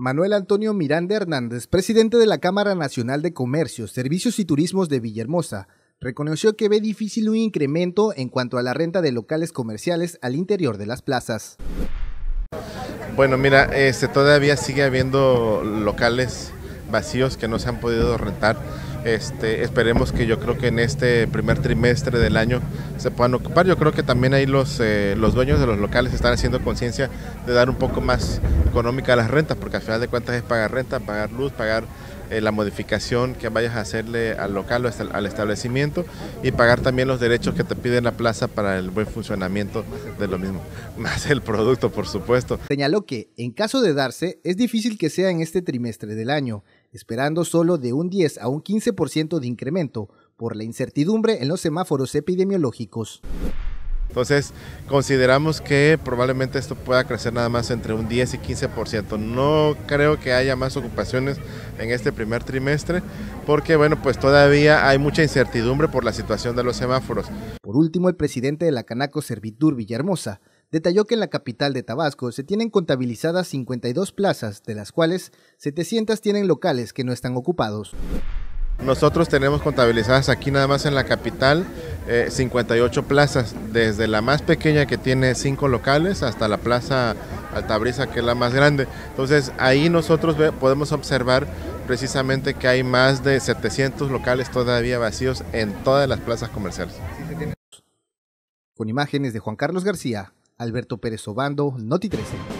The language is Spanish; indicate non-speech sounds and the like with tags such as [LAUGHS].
Manuel Antonio Miranda Hernández, presidente de la Cámara Nacional de Comercio, Servicios y Turismos de Villahermosa, reconoció que ve difícil un incremento en cuanto a la renta de locales comerciales al interior de las plazas. Bueno, mira, este, todavía sigue habiendo locales vacíos que no se han podido rentar. Este, esperemos que yo creo que en este primer trimestre del año se puedan ocupar. Yo creo que también ahí los, eh, los dueños de los locales están haciendo conciencia de dar un poco más económica a las rentas, porque al final de cuentas es pagar renta, pagar luz, pagar eh, la modificación que vayas a hacerle al local o al establecimiento y pagar también los derechos que te pide la plaza para el buen funcionamiento de lo mismo, [LAUGHS] más el producto por supuesto. Señaló que en caso de darse es difícil que sea en este trimestre del año, esperando solo de un 10 a un 15% de incremento por la incertidumbre en los semáforos epidemiológicos. Entonces, consideramos que probablemente esto pueda crecer nada más entre un 10 y 15%. No creo que haya más ocupaciones en este primer trimestre, porque bueno, pues todavía hay mucha incertidumbre por la situación de los semáforos. Por último, el presidente de la Canaco Servitur Villahermosa detalló que en la capital de Tabasco se tienen contabilizadas 52 plazas, de las cuales 700 tienen locales que no están ocupados. Nosotros tenemos contabilizadas aquí nada más en la capital 58 eh, plazas, desde la más pequeña que tiene 5 locales hasta la plaza Altabrisa que es la más grande. Entonces ahí nosotros podemos observar precisamente que hay más de 700 locales todavía vacíos en todas las plazas comerciales. Con imágenes de Juan Carlos García, Alberto Pérez Obando, Noti 13.